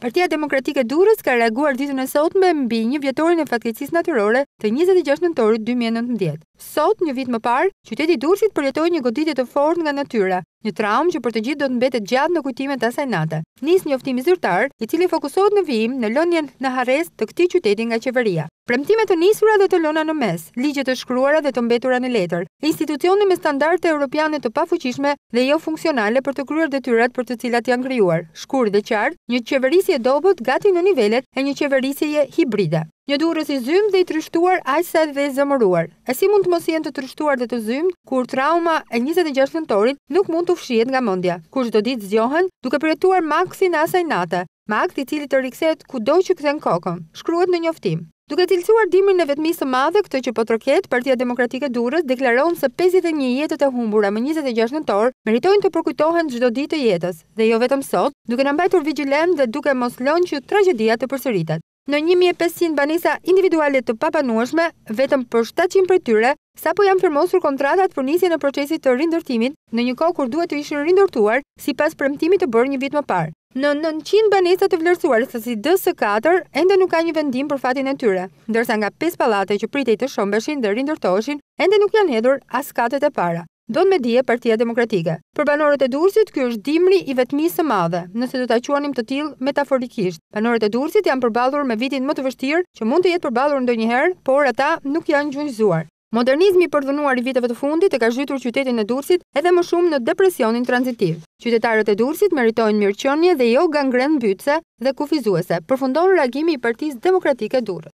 Partia Demokratike Durrës ka reaguar ditën e sotme mbi një vjetorin e fatkeqësisë natyrore të njëzet e gjashtë nëntorit dy mijë e nëntëmbëdhjetë. Sot, një vit më parë, qyteti i Durrësit përjetoi një goditje të fortë nga natyra, një traumë që për të gjithë do të mbetet gjatë në kujtimet e asaj nate. Nis njoftimi zyrtar, i cili fokusohet në vijim në lënien në harresë të këtij qyteti nga qeveria. Premtime të nisura dhe të lëna në mes, ligje të shkruara dhe të mbetura në letër, institucione me standarde europiane të pafuqishme dhe jo funksionale për të kryer detyrat për të cilat janë krijuar, shkurt dhe qartë, një qeverisje e dobët gati në nivelet e një qeverisjeje hibride. Një Durrës i zymtë dhe i trishtuar aq sa dhe i zemëruar. E si mund të mos jenë të trishtuar dhe të zymtë, kur trauma e njëzet e gjashtë nëntorit nuk mund t'u fshihet nga mendja, kur çdo ditë zgjohen duke përjetuar makthin e asaj nate, makth i cili të rikthehet kudo që kthen kokën, shkruhet në njoftim. Duke cilësuar dimrin e vetmisë së madhe këtë që po troket, Partia Demokratike Durrës deklaron se pesëdhjetë e një jetët e humbura më njëzet e gjashtë nëntor meritojnë të përkujtohen çdo ditë të jetës dhe jo vetëm sot, duke na mbajtur vigjilentë dhe duke mos lënë që tragjedia të përsëritet. Në një mijë e pesëqind banesa individuale të pabanueshme, vetëm për shtatëqind prej tyre, sapo janë firmosur kontratat për nisjen e procesit të rindërtimit, në një kohë kur duhet të ishin rindërtuar, sipas premtimit të bërë një vit më parë. Në nëntëqind banesa të vlerësuara sa si DS katër, ende nuk ka një vendim për fatin e tyre, ndërsa nga pesë pallate që pritej të shëmbeshin dhe rindërtoheshin, ende nuk janë hedhur as katet e para. Bën me dije Partia Demokratike. Për banorët e Durrësit ky është dimri i vetmisë së madhe, nëse do ta quanim të tillë metaforikisht. Banorët e Durrësit janë përballur me vitin më të vështirë që mund të jetë përballur ndonjëherë, por ata nuk janë gjunjëzuar. Modernizmi i përdhunuar i viteve të fundit e ka zhytur qytetin e Durrësit edhe më shumë në depresionin tranzitiv. Qytetarët e Durrësit meritojnë mirëqenie dhe jo gangrenë mbytëse dhe kufizuese, përfundon reagimi i Partisë Demokratike Durrës.